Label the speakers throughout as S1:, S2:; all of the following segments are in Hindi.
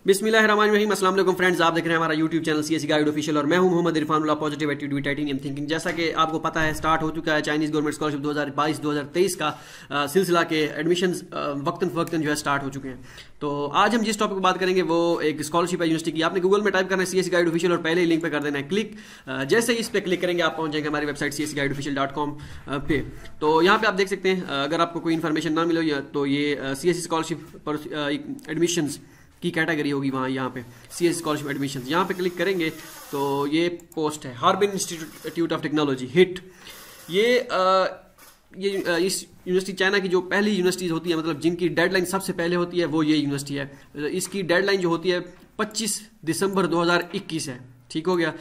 S1: अस्सलाम वालेकुम फ्रेंड्स, आप देख रहे हैं हमारा YouTube channel CSC guide official और मैं हूँ Mohammad Irfanullah positive attitude titanium thinking जैसा कि आपको पता है स्टार्ट हो चुका है चाइनीज़ गवर्नमेंट स्कॉलरशिप 2022-2023 का सिलसिला के एडमिशन वक्तन फवक्तन जो है स्टार्ट हो चुके हैं। तो आज हम जिस टॉपिक पर बात करेंगे, वो एक स्कॉलरशिप है यूनिवर्सिटी की। आपने गूगल में टाइप करना है सी गाइड ऑफिशियल और पहले लिंक पर कर देना है क्लिक जैसे ही इस पर क्लिक करेंगे, आप पहुँच जाएँगे हमारी website C S guide official dot com पे। तो यहाँ पे आप देख सकते हैं अगर आपको कोई इन्फॉर्मेशन ना मिले तो ये सी एस स्कॉलरशिप पर एडमिशन्स की कैटेगरी होगी वहाँ यहाँ पे सी एस स्कॉलरशिप एडमिशन यहाँ पे क्लिक करेंगे तो ये पोस्ट है। Harbin Institute of Technology HIT ये आ, ये इस यूनिवर्सिटी चाइना की जो पहली यूनिवर्सिटीज होती है मतलब जिनकी डेडलाइन सबसे पहले होती है वो ये यूनिवर्सिटी है। इसकी डेडलाइन जो होती है 25 दिसंबर 2021 है। ठीक हो गया?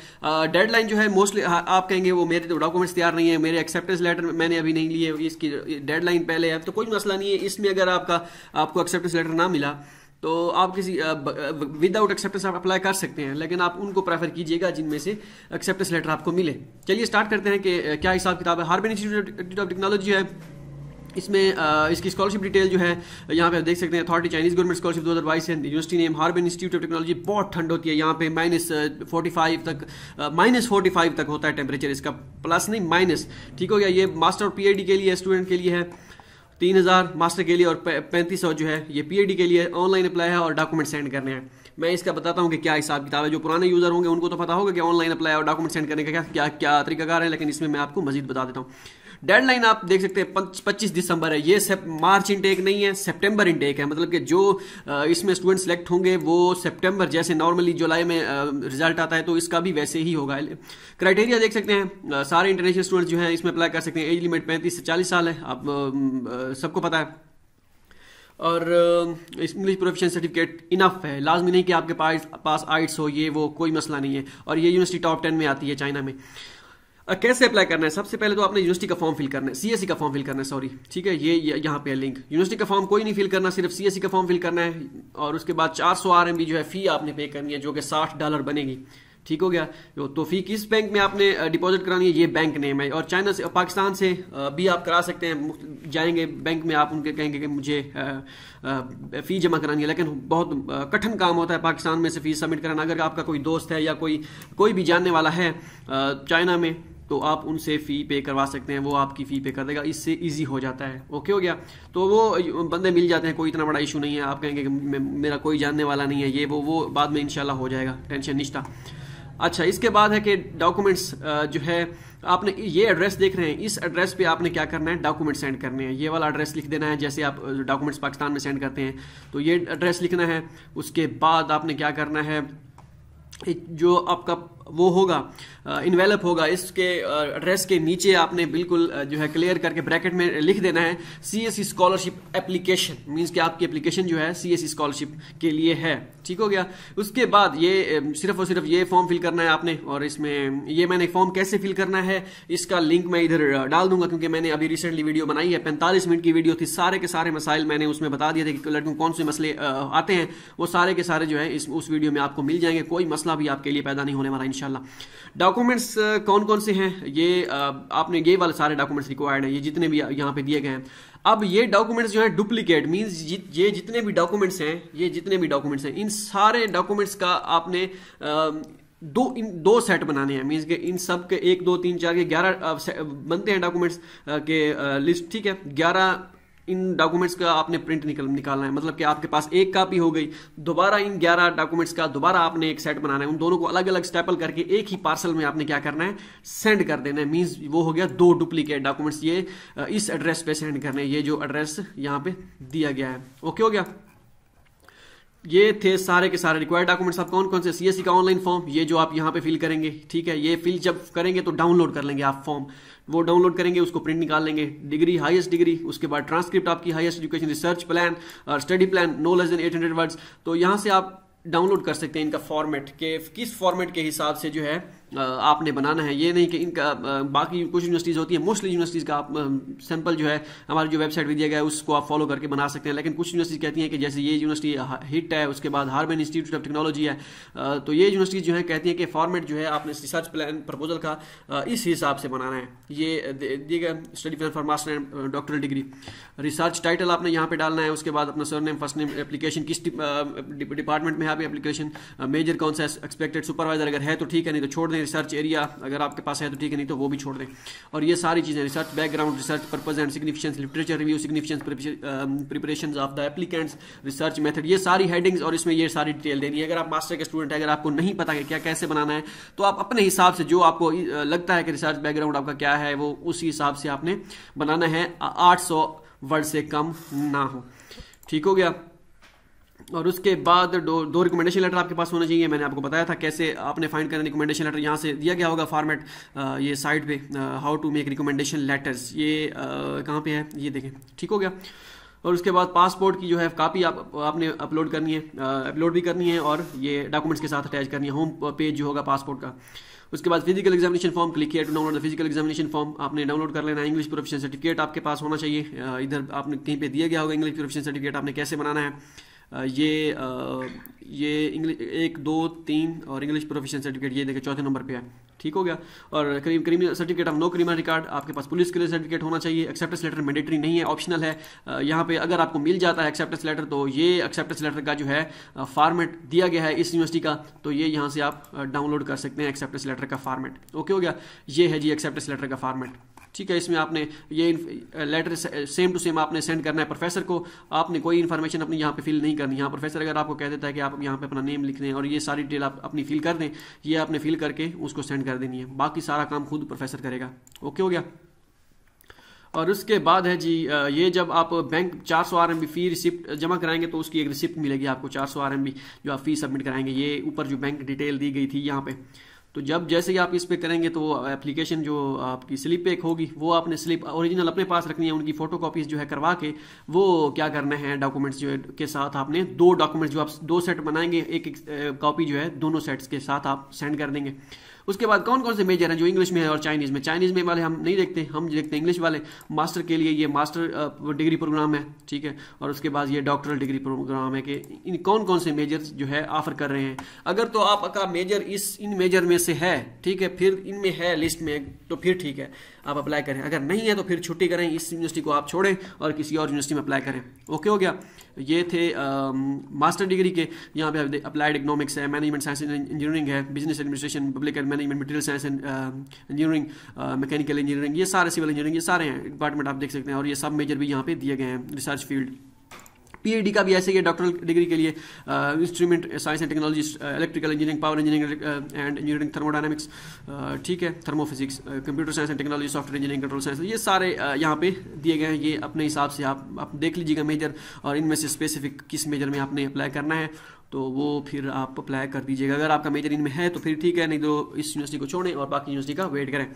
S1: डेडलाइन जो है मोस्टली आप कहेंगे वो मेरे तो डॉक्यूमेंट्स तैयार नहीं है मेरे एक्सेप्टेंस लेटर मैंने अभी नहीं लिए इसकी डेडलाइन पहले है। तो कोई मसला नहीं है इसमें अगर आपका आपको एक्सेप्टेंस लेटर ना मिला तो आप किसी विदाउट एक्सेप्टेंस आप अप्लाई कर सकते हैं, लेकिन आप उनको प्रेफर कीजिएगा जिनमें से एक्सेप्टेंस लेटर आपको मिले। चलिए स्टार्ट करते हैं कि क्या हिसाब किताब है। हार्बिन इंस्टीट्यूट ऑफ़ टेक्नोलॉजी है। इसमें इसकी स्कॉलरशिप डिटेल जो है, यहाँ पे आप देख सकते हैं अथॉरिटी चाइनीज़ गवर्नमेंट स्कॉलरशिप दो हज़ार बाईस है। University name Harbin Institute of Technology बहुत ठंड होती है यहाँ पे। माइनस फोर्टी फाइव तक माइनस फोर्टी फाइव तक होता है टेम्परेचर इसका। प्लस नहीं माइनस ठीक हो गया, ये मास्टर और पीएचडी के लिए स्टूडेंट के लिए है। तीन हज़ार मास्टर के लिए और पैंतीस सौ जो है, ये पीएचडी के लिए ऑनलाइन अप्लाई है और डॉक्यूमेंट सेंड करने हैं। मैं इसका बताता हूँ कि क्या हिसाब किताब है। जो पुराने यूज़र होंगे, उनको तो पता होगा कि ऑनलाइन अप्लाई और डॉक्यूमेंट सेंड करने का क्या क्या क्या तरीकाकार है, लेकिन इसमें मैं आपको मजीद बता देता हूँ। डेडलाइन आप देख सकते हैं पच्चीस दिसंबर है। ये मार्च इनटेक नहीं है सितंबर इनटेक है। मतलब कि जो इसमें स्टूडेंट सेलेक्ट होंगे, वो सितंबर जैसे नॉर्मली जुलाई में रिज़ल्ट आता है तो इसका भी वैसे ही होगा। क्राइटेरिया देख सकते हैं सारे इंटरनेशनल स्टूडेंट्स जो हैं, इसमें अप्लाई कर सकते हैं। एज लिमिट पैंतीस से चालीस साल है। आप सबको पता है। और इंग्लिश प्रोफेशन सर्टिफिकेट इनफ है। लाजमी नहीं कि आपके पास पास आइट्स हो, ये, वो, कोई मसला नहीं है। और ये यूनिवर्सिटी टॉप टेन में आती है चाइना में। कैसे अप्लाई करना है? सबसे पहले तो आपने यूनिवर्सिटी का फॉर्म फिल करना है। सीएससी का फॉर्म फिल करना है सॉरी ठीक है? ये यहाँ पे है लिंक यूनिवर्सिटी का फॉर्म कोई नहीं फिल करना, सिर्फ़ सीएससी का फॉर्म फिल करना है। और उसके बाद चार सौ आर जो है फ़ी आपने पे करनी है, जो कि साठ डॉलर बनेगी। ठीक हो गया? तो फ़ी किस बैंक में आपने डिपॉजिट करानी है, ये बैंक नेम है। और चाइना से पाकिस्तान से भी आप करा सकते हैं। जाएँगे बैंक में, आप उनके कहेंगे कि मुझे फ़ी जमा करानी है। लेकिन बहुत कठिन काम होता है पाकिस्तान में से फ़ीस सबमिट कराना। अगर आपका कोई दोस्त है या कोई कोई भी जानने वाला है चाइना में तो आप उनसे फ़ी पे करवा सकते हैं। वो आपकी फ़ी पे कर देगा। इससे इजी हो जाता है। ओके हो गया? तो वो बंदे मिल जाते हैं। कोई इतना बड़ा इशू नहीं है। आप कहेंगे कि मेरा कोई जानने वाला नहीं है। ये वो वो बाद में इंशाल्लाह हो जाएगा। टेंशन निश्ता अच्छा इसके बाद है कि डॉक्यूमेंट्स जो है, आपने ये एड्रेस देख रहे हैं। इस एड्रेस पे आपने क्या करना है? डॉक्यूमेंट सेंड करने हैं। ये वाला एड्रेस लिख देना है, जैसे आप डॉक्यूमेंट्स पाकिस्तान में सेंड करते हैं। तो ये एड्रेस लिखना है। उसके बाद आपने क्या करना है? जो आपका वो होगा इन्वेलप होगा, इसके एड्रेस के नीचे आपने बिल्कुल जो है क्लियर करके ब्रैकेट में लिख देना है C S scholarship application means कि आपकी एप्लीकेशन जो है सी एस स्कॉलरशिप के लिए है। ठीक हो गया? उसके बाद ये सिर्फ़ और सिर्फ़ ये फॉर्म फिल करना है आपने, और इसमें ये मैंने फॉर्म कैसे फिल करना है, इसका लिंक मैं इधर डाल दूँगा, क्योंकि मैंने अभी रिसेंटली वीडियो बनाई है, पैंतालीस मिनट की वीडियो थी, सारे के सारे मसाइल मैंने उसमें बता दिए थे कि लड़कों कौन से मसले आते हैं, वो सारे के सारे जो है इस, उस वीडियो में आपको मिल जाएँगे, कोई मसला भी आपके लिए पैदा नहीं होने वाला इनशाला डॉक्यूमेंट्स कौन कौन से हैं? ये आपने ये वाले सारे डॉक्यूमेंट्स रिक्वायर्ड हैं, ये जितने भी यहाँ पे दिए गए हैं। अब ये डॉक्यूमेंट्स जो है डुप्लीकेट मींस ये जितने भी डॉक्यूमेंट्स हैं, ये जितने भी डॉक्यूमेंट्स हैं, इन सारे डॉक्यूमेंट्स का आपने दो, इन, दो सेट बनाने हैं। मीन्स के इन सब के एक, दो, तीन, चार के ग्यारह बनते हैं डॉक्यूमेंट्स के लिस्ट ठीक है? ग्यारह इन डॉक्यूमेंट्स का आपने प्रिंट निकल, निकालना है। मतलब कि आपके पास एक कापी हो गई, दोबारा इन ग्यारह डॉक्यूमेंट्स का दोबारा आपने एक सेट बनाना है। उन दोनों को अलग अलग स्टेपल करके एक ही पार्सल में आपने क्या करना है? सेंड कर देना है। मीन्स वो हो गया दो डुप्लीकेट डॉक्यूमेंट्स ये, इस एड्रेस पे सेंड करने ये जो एड्रेस यहाँ पे दिया गया है। ओके हो गया? ये थे सारे के सारे रिक्वायर्ड डॉक्यूमेंट्स आप कौन कौन से सीएससी का ऑनलाइन फॉर्म ये जो आप यहाँ पे फिल करेंगे, ठीक है? ये फिल जब करेंगे तो डाउनलोड कर लेंगे आप फॉर्म वो डाउनलोड करेंगे, उसको प्रिंट निकाल लेंगे। डिग्री हाईएस्ट डिग्री उसके बाद ट्रांसक्रिप्ट आपकी हाईएस्ट एजुकेशन रिसर्च प्लान और study plan no less than eight hundred words तो यहाँ से आप डाउनलोड कर सकते हैं इनका फॉर्मेट के, किस फॉर्मेट के हिसाब से जो है आपने बनाना है। ये नहीं कि इनका बाकी कुछ यूनिवर्सिटीज़ होती है मोस्टली यूनिवर्सिटीज़ का आप सैंपल जो है, हमारी जो वेबसाइट में दिया गया है, उसको आप फॉलो करके बना सकते हैं। लेकिन कुछ यूनिवर्सिटी कहती हैं कि जैसे ये यूनिवर्सिटी हिट है, उसके बाद हार्बन इंस्टीट्यूट ऑफ़ टेक्नोलॉजी है। तो ये यूनिवर्सिटीज़ जो है, कहती है कि फॉर्मेट जो है, आपने रिसर्च प्लान प्रपोजल का इस हिसाब से बनाना है। ये दिए गए study plan for master and doctoral degree research title आपने यहाँ पे डालना है, उसके बाद अपना surname first name application किस डिपार्टमेंट में है आप एप्लीकेशन मेजर कौन सा एक्सपेक्टेड सुपरवाइजर अगर है तो ठीक है, नहीं तो छोड़ दें रिसर्च एरिया अगर आपके पास है तो ठीक है, नहीं तो वो भी छोड़ दें। और ये सारी चीज़ें research background research purpose and significance literature review significance preparation of the applicants research method ये सारी हेडिंग्स और इसमें ये सारी डिटेल देनी है। अगर आप मास्टर के स्टूडेंट है, अगर आपको नहीं पता कि क्या, कैसे बनाना है तो आप अपने हिसाब से जो आपको लगता है कि रिसर्च बैकग्राउंड आपका क्या है, वो उसी हिसाब से आपने बनाना है। आठ सौ वर्ड से कम ना हो। ठीक हो गया? और उसके बाद दो दो रिकमेंडेशन लेटर आपके पास होना चाहिए, मैंने आपको बताया था कैसे आपने फाइंड करना रिकमेंडेशन लेटर यहाँ से दिया गया होगा फॉर्मेट ये साइट पे how to make recommendation letters ये कहाँ पे है, ये देखें, ठीक हो गया। और उसके बाद पासपोर्ट की जो है कापी आप, आपने अपलोड करनी है अपलोड भी करनी है और ये डॉक्यूमेंट्स के साथ अटैच करनी है होम पेज जो होगा पासपोर्ट का। उसके बाद फ़िज़िकल एग्जामिनेशन फॉर्म क्लिक किया to download the physical examination form आपने डाउनलोड कर लेना इंग्लिश प्रोफेशन सर्टिफिकेट आपके पास होना चाहिए इधर आपने कहीं पे दिया गया होगा इंग्लिश प्रोफेशन सर्टिफिकेट आपने कैसे बनाना है। ये ये इंग्लिश एक, दो, तीन और इंग्लिश प्रोफेशन सर्टिफिकेट ये देखे चौथे नंबर पे है। ठीक हो गया? और करीम creamy certificate of no criminal record आपके पास पुलिस के लिए सर्टिफिकेट होना चाहिए। एक्सेप्टेंस लेटर मैंडेटरी नहीं है ऑप्शनल है। यहाँ पे अगर आपको मिल जाता है एक्सेप्टेंस लेटर तो ये एक्सेप्टेंस लेटर का जो है फॉर्मेट दिया गया है इस यूनिवर्सिटी का। तो ये यहाँ से आप डाउनलोड कर सकते हैं एक्सेप्टेंस लेटर का फॉर्मेट ओके हो गया? ये है जी एक्सेप्टेंस लेटर का फॉर्मेट ठीक है, इसमें आपने ये लेटर सेम टू सेम आपने सेंड करना है प्रोफेसर को। आपने कोई इन्फॉर्मेशन अपनी यहाँ पे फिल नहीं करनी। यहाँ प्रोफेसर अगर आपको कह देता है कि आप यहाँ पे अपना नेम लिख दें और ये सारी डिटेल आप अपनी फिल कर दें, ये आपने फिल करके उसको सेंड कर देनी है। बाकी सारा काम खुद प्रोफेसर करेगा। ओके हो गया? और उसके बाद है जी ये जब आप बैंक चार सौ आर फ़ी रिसिप्ट जमा कराएँगे तो उसकी एक रिसिप्ट मिलेगी आपको, चार सौ आर जो आप फ़ी सबमिट कराएँगे। ये ऊपर जो बैंक डिटेल दी गई थी यहाँ पे। तो जब जैसे ही आप इस पर करेंगे तो एप्लीकेशन जो आपकी स्लिप एक होगी, वो आपने स्लिप ओरिजिनल अपने पास रखनी है, उनकी फ़ोटो कॉपीज जो है करवा के, वो क्या करना है डॉक्यूमेंट्स जो है के साथ आपने दो डॉक्यूमेंट्स जो आप, दो सेट बनाएँगे, एक एक कॉपी जो है दोनों सेट्स के साथ आप सेंड कर देंगे। उसके बाद कौन कौन से मेजर हैं जो इंग्लिश में है और चाइनीज़ में? चाइनीज़ में वाले हम नहीं देखते, हम देखते हैं इंग्लिश वाले। मास्टर के लिए ये मास्टर डिग्री प्रोग्राम है, ठीक है? और उसके बाद ये डॉक्टरल डिग्री प्रोग्राम है कि इन कौन कौन से मेजर जो है ऑफ़र कर रहे हैं। अगर तो आपका मेजर इस, इन मेजर में से है, ठीक है? फिर इनमें है लिस्ट में तो फिर ठीक है, आप अप्लाई करें। अगर नहीं है तो फिर छुट्टी करें, इस यूनिवर्सिटी को आप छोड़ें और किसी और यूनिवर्सिटी में अप्लाई करें। ओके हो गया? ये थे मास्टर डिग्री के। यहाँ पे अप्लाइड इकोनॉमिक्स है मैनेजमेंट साइंस इंजीनियरिंग है business administration public and management material science and engineering mechanical engineering ये सारे सिविल इंजीनियरिंग ये सारे हैं डिपार्टमेंट आप देख सकते हैं और ये सब मेजर भी यहाँ पे दिए गए हैं रिसर्च फ़ील्ड पीएचडी का भी ऐसे ही डॉक्टरल डिग्री के लिए instrument science and technology electrical engineering power engineering and engineering thermodynamics ठीक है thermophysics computer science and technology software engineering control science ये सारे uh, यहाँ पे दिए गए हैं ये अपने हिसाब से आप आप देख लीजिएगा मेजर और इनमें से स्पेसिफिक किस मेजर में आपने अप्लाई करना है तो वो फिर आप अप्लाई कर दीजिएगा। अगर आपका मेजर इनमें है तो फिर ठीक है नहीं तो इस यूनिवर्सिटी को छोड़ें और बाकी यूनिवर्सिटी का वेट करें।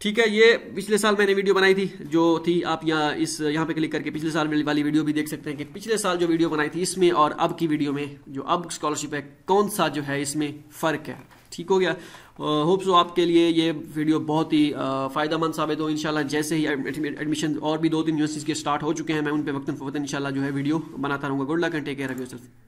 S1: ठीक है, ये पिछले साल मैंने वीडियो बनाई थी, जो थी, आप यहाँ इस, यहाँ पे क्लिक करके पिछले साल वाली वीडियो भी देख सकते हैं कि पिछले साल जो वीडियो बनाई थी, इसमें और अब की वीडियो में जो अब स्कॉलरशिप है, कौन सा जो है, इसमें फ़र्क है? ठीक हो गया? होप सो आपके लिए ये वीडियो बहुत ही फ़ायदा साबित हो। इंशाल्लाह जैसे ही एडमिशन और भी दो तीन यूनिवर्सिटीज़ के स्टार्ट हो चुके हैं, मैं उन पर वक्तन फ़वतन इंशाल्लाह जो है वीडियो बनाता रहूँगा। Good luck and take care of yourself